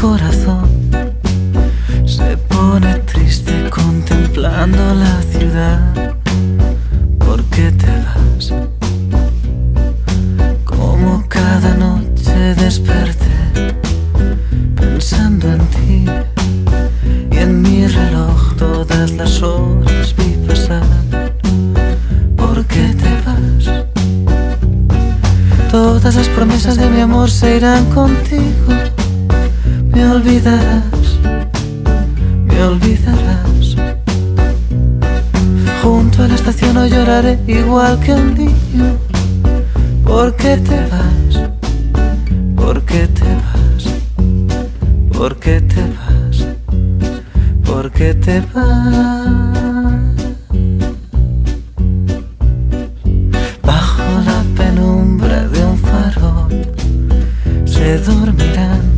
corazón se pone triste contemplando la ciudad. ¿Por qué te vas? Como cada noche desperté pensando en ti y en mi reloj todas las horas vi pasar. ¿Por qué te vas? Todas las promesas de mi amor se irán contigo. Me olvidarás, me olvidarás. Junto a la estación hoy lloraré igual que un niño. ¿Por qué te vas? ¿Por qué te vas? ¿Por qué te vas? ¿Por qué te vas? Bajo la penumbra de un farol se dormirán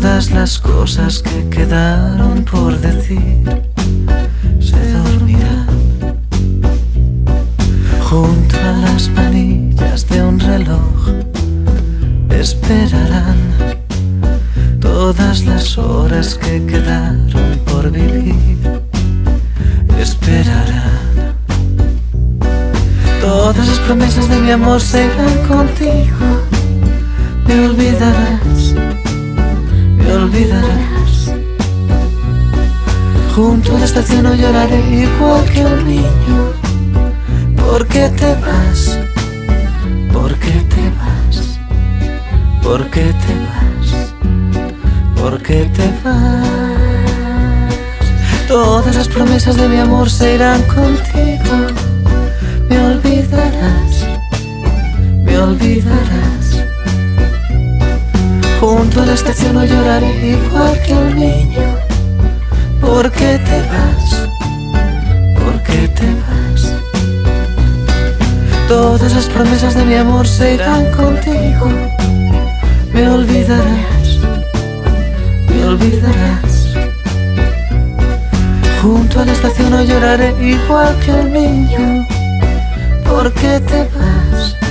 todas las cosas que quedaron por decir. Se dormirán junto a las manillas de un reloj. Esperarán todas las horas que quedaron por vivir. Esperarán. Todas las promesas de mi amor se irán contigo. Me olvidarás, Junto a la estación no lloraré igual que un niño. ¿Por qué te vas? ¿Por qué te vas? ¿Por qué te vas? ¿Por qué te vas? Todas las promesas de mi amor se irán contigo. Me olvidarás, me olvidarás. Junto a la estación no lloraré igual que un niño. ¿Por qué te vas? ¿Por qué te vas? Todas las promesas de mi amor se irán contigo. Me olvidarás, me olvidarás. Junto a la estación no lloraré igual que un niño. ¿Por qué te vas?